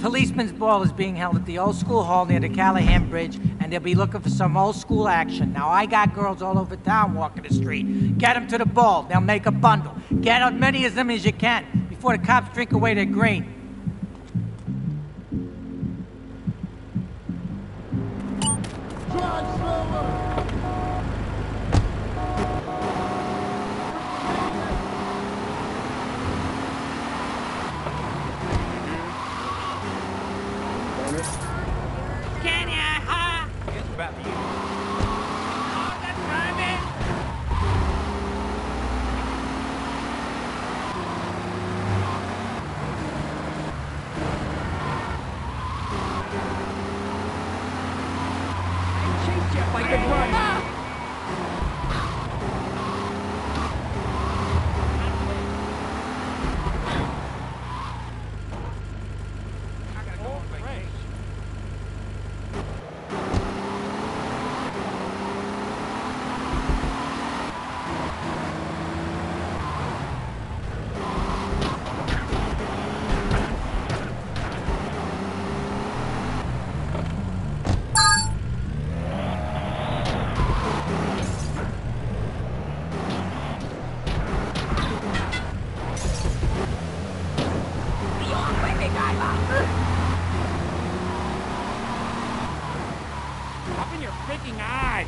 policeman's ball is being held at the old school hall near the Callahan Bridge, and they'll be looking for some old school action. Now, I got girls all over town walking the street. Get them to the ball. They'll make a bundle. Get as many of them as you can before the cops drink away their green. About you. Up in your freaking eye!